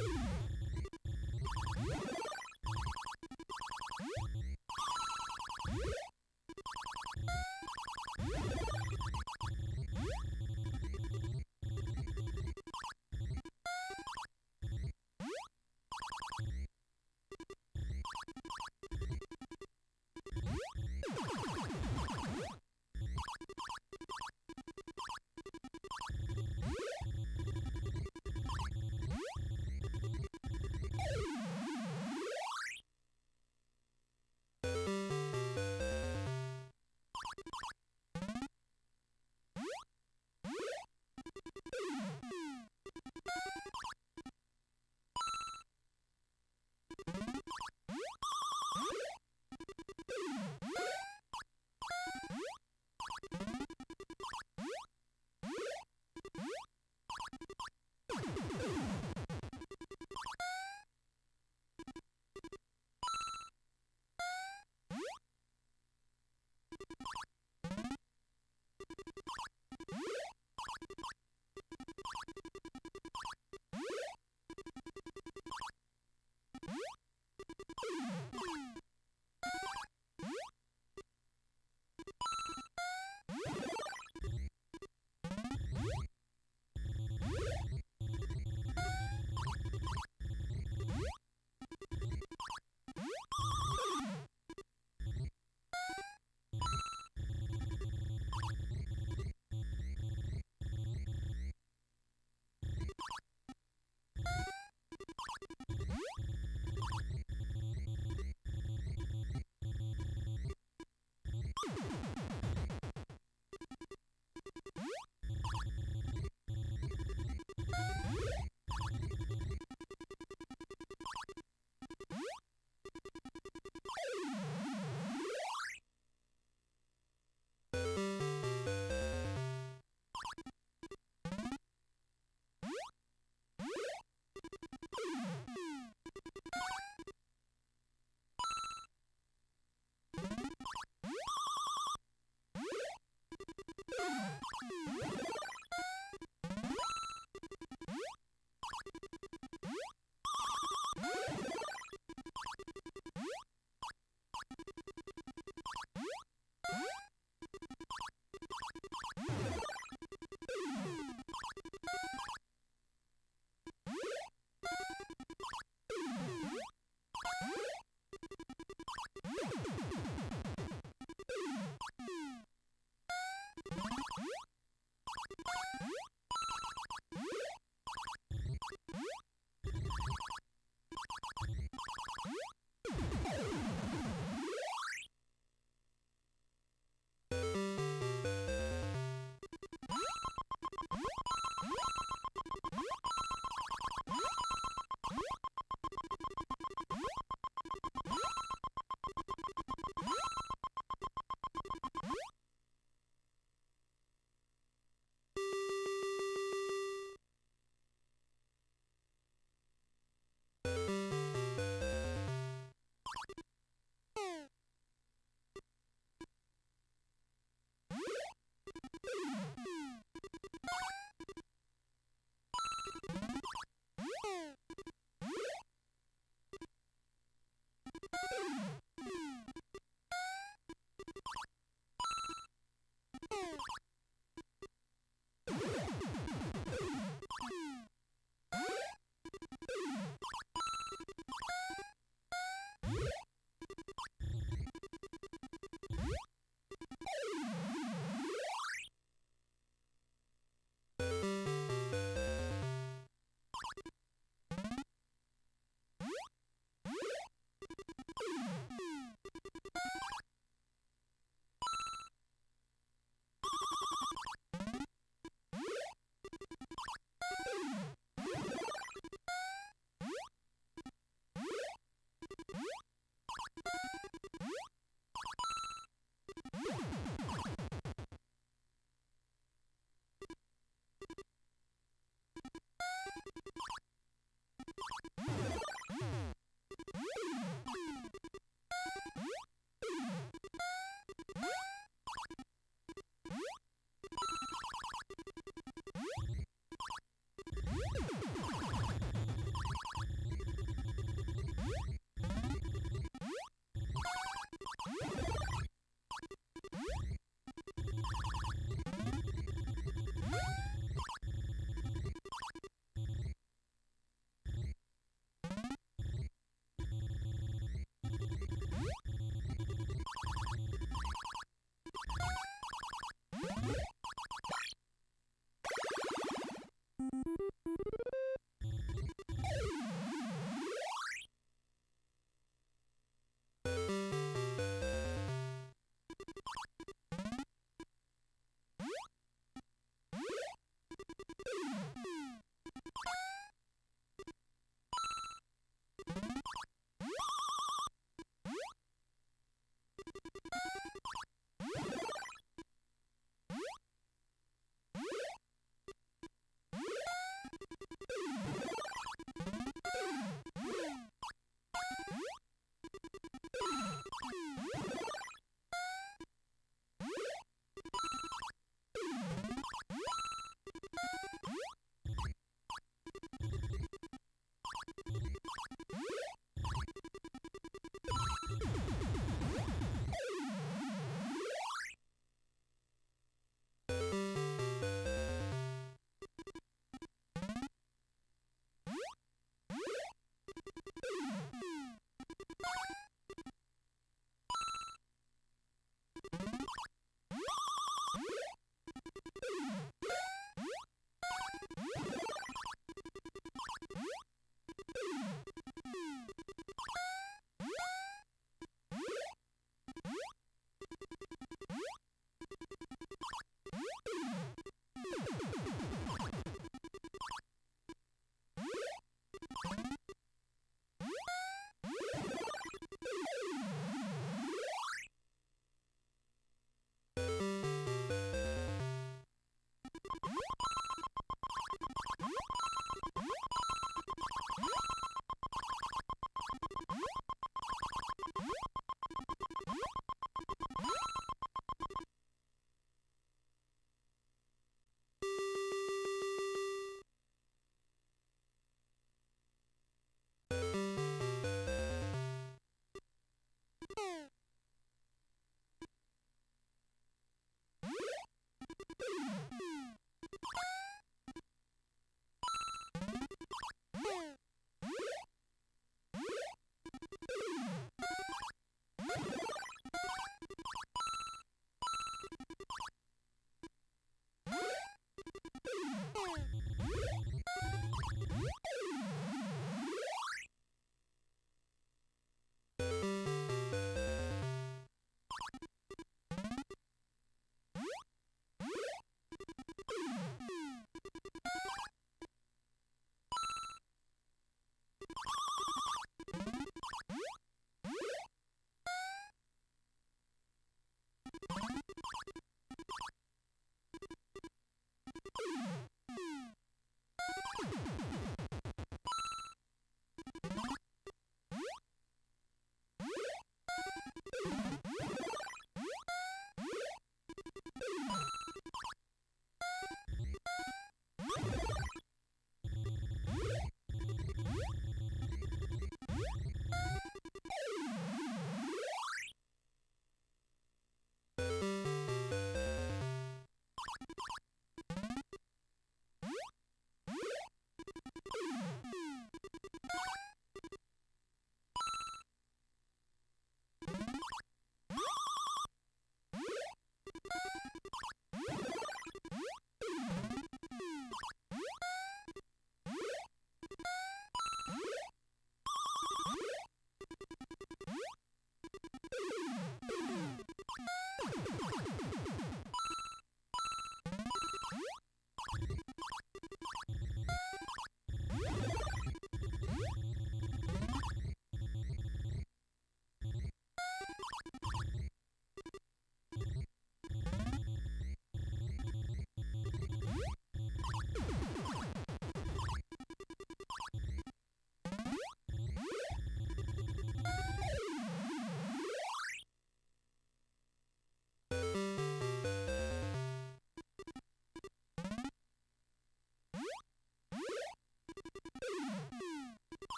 Yeah!